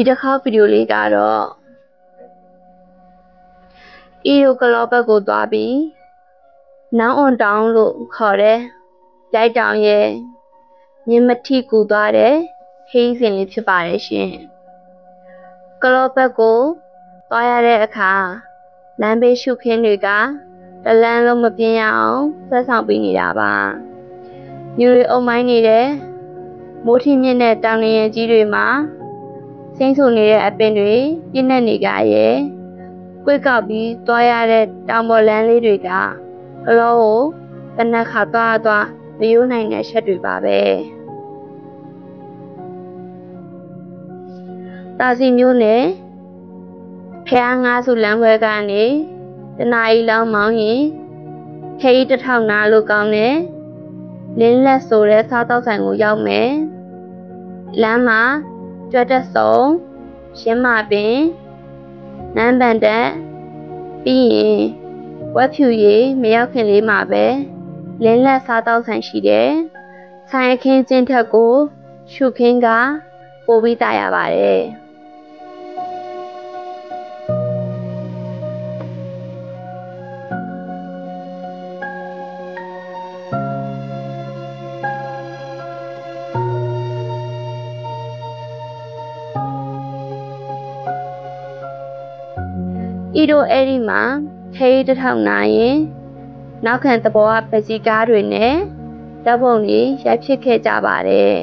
ဒီတစ်ခါဗီဒီယိုလေးကတော့အီယိုကလောဘက်ကိုသွားပြီးနောင်အွန်တောင်းလို့ခေါ်တဲ့ကြိုက်တောင်ရဲ့မြင်မထိကူသွားတဲ့ခီးစဉ်လေးဖြစ်ပါတယ်ရှင်ကလောဘက်ကိုသွားရတဲ့အခါလမ်းဘေးရှုခင်းတွေကတလန်းလုံးမပြင်းရအောင်ဆက်ဆောင်ပေးနေတာပါညူရီအုံမိုင်းနေတဲ့မိုးထင်းမြင့်တဲ့တောင်ငယ်ကြီးတွေမှာ စိမ့်ဆူနေတဲ့အပင်တွေပြည့်နေနေကြရဲ့ကွေ့ကောက်ပြီးသွားရတဲ့တောင်ပေါ်လမ်းလေးတွေကဘလောကိုတနက်ခါသွားသွားမယိုးနိုင်တဲ့ချက်တွေပါပဲတာစီမျိုးနဲ့ဖះငါးစုလမ်းခွဲကနေတနာရီလောက်မောင်းရင်ခေးတစ်ထောင်နာလို့ကောင်းတယ်လင်းလက်ဆိုတဲ့စားတောက်ဆိုင်ကိုရောက်မယ်လမ်းမှာ ကြွက်တက်စုံရှင်းမာပင်နန်းပန်တက်ပြီးရင်ဝက်ဖြူရည်မရောက်ခင်လေးမှာပဲလင်းလက်စားတောက်ဆိုင်ရှိတယ်ဆိုင်အခင်းချင်းထက်ကိုရှုခင်းကပို့ပြီးတာရပါတယ် ဤတို့အဲ့ဒီမှာခေးတစ်ထောင်နာရင်နောက်ခံသဘောကပစီကားတွေနဲ့ဓာတ်ပုံတွေရိုက်ဖြစ်ခဲ့ကြပါတယ်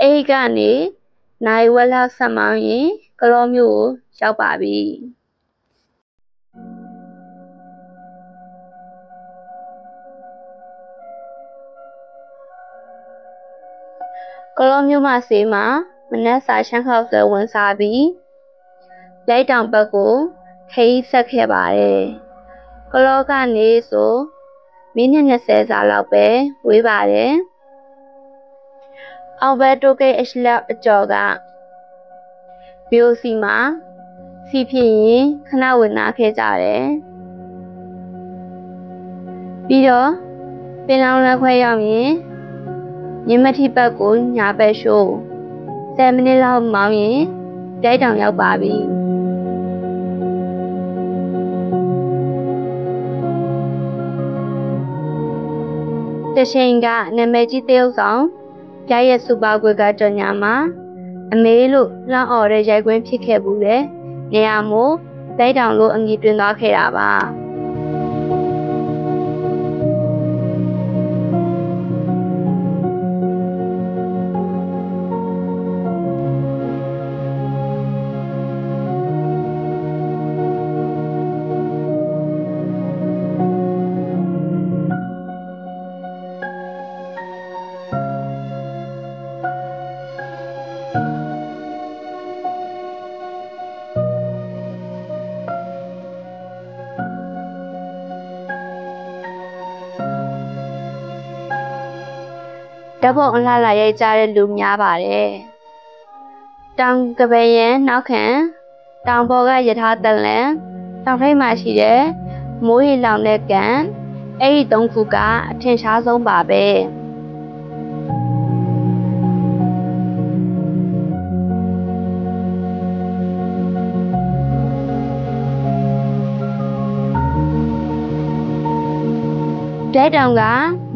အဲ့ကနေနိုင်ဝက်လောက်ဆက်မောင်းရင်က လောမျိုးကိုရောက်ပါပြီကလောမျိုးမဆေးမှာမနက်စာရှမ်းခေါက်ဆွဲဝင်စားပြီးလိုက်တောင်ဘက်ကိုခရီးဆက်ခဲ့ပါတယ်ကလောကနေဆိုမိနစ်20စာလောက်ပဲဝေးပါတယ်အောင်ဘက်တိုကိတ်အရှလက်အကျော်က မျိုးစီမှာစီဖြစ်ရင်ခဏဝင်နာခဲ့ကြတယ်ပြီးတော့ပင်လောင်လက်ခွဲရောက်ရင်မြင်းမတိဘက်ကိုညာဘက်ရှိုး10မိနစ်လောက်မောင်းရင်ပြိုက်တောင်ရောက်ပါပြီတချိန်ကနာမည်ကြီးတရုတ်ဆောင်ပြရဲ့စူပါကွေကကြော်ညာမှာ အမေလို့လှမ်းអော်တဲ့ရိုက်ကွင်းဖြစ်ခဲ့ဘူးလေနေရာမို့လိုက်တောင်လို့အငြီတွင်သွားခဲ့တာပါ ဓာတ်ပုံအလှလာရိုက်ကြတဲ့လူများပါတယ်။တောင်ကပယ်ရန်နောက်ခံတောင်ပေါ်ကယထာတလန်တောင်ထိပ်မှာရှိတဲ့မိုးရီလောင်တဲ့ကန်အဲ့ဒီသုံးခုကအထင်ရှားဆုံးပါပဲ။ဒဲတောင်က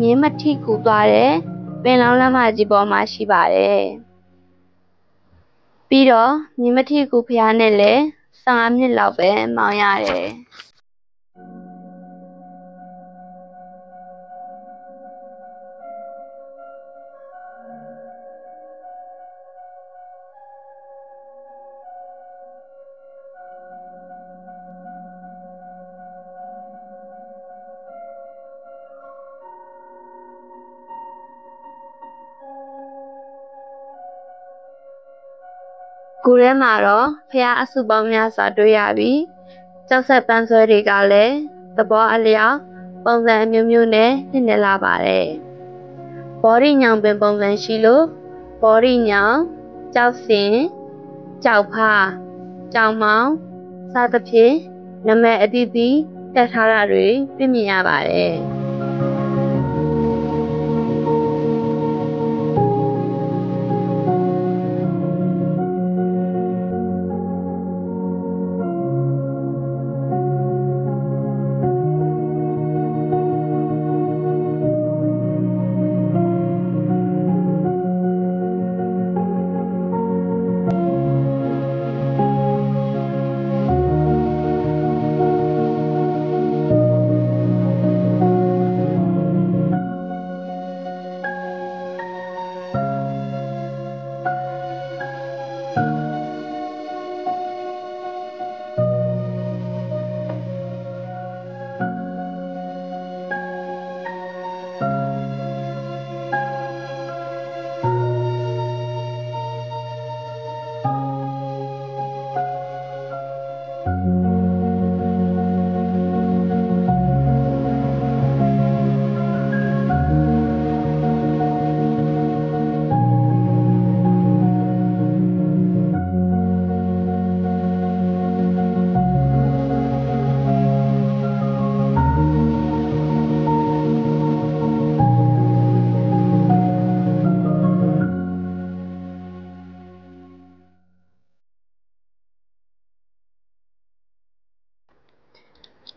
မြင်းမထိကူသွားတဲ့ ပင်လောင်းလမ်းမကြီးပေါ်မှာရှိပါတယ်။ပြီးတော့မြင်းမထီကူဖျားနဲ့လည်း15မိနစ်လောက်ပဲမောင်းရတယ်။ ကူထဲမှာတော့ဖះအစုပေါင်းများစွာတွေ့ရပြီးကြောက်ဆက်ပန်းဆွဲတွေကလည်းသဘောအလျောက်ပုံစံအမျိုးမျိုးနဲ့နှစ်နေလာပါတယ်။ဘော်ဒီညောင်ပင်ပုံစံရှိလို့ဘောရီညောင်ကြောက်စင်ကြောက်ဖားကြောင်မောင်စသဖြင့်နမည်အသီးသီးတက်ထားတာတွေတွေ့မြင်ရပါတယ်။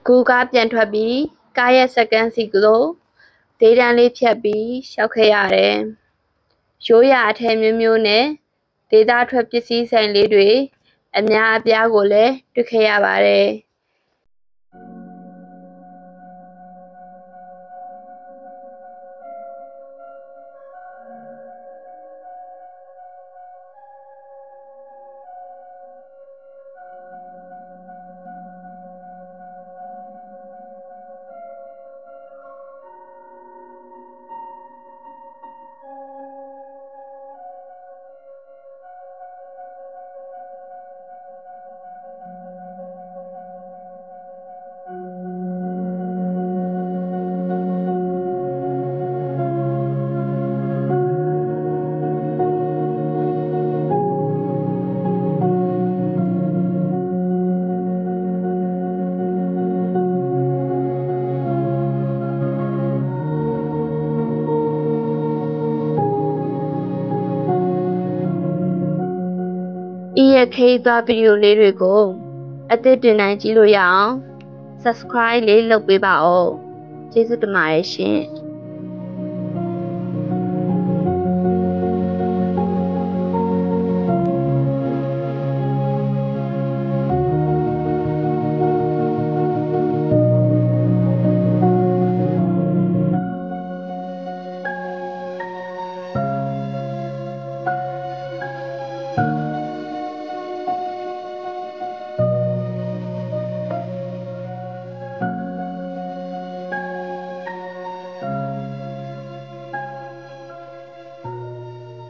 ကူကားပြန်ထွက်ပြီးကားရဲ့စက္ကန့်စီကိုဒေးတန်းလေးဖြတ်ပြီးရှောက်ခဲ့ရတယ်။ရိုးရာအထည်မျိုးမျိုးနဲ့ဒေသထွက်ပစ္စည်းဆိုင်လေးတွေအများအပြားကိုလည်းတွေ့ခဲ့ရပါတယ်။။ ရဲ့ခေးသွားဗီဒီယိုလေးတွေကိုအသစ်တင်နိုင်ကြည့်လို့ရအောင် subscribe လေးလုပ်ပေးပါဦး။ကျေးဇူးတင်ပါတယ်ရှင်။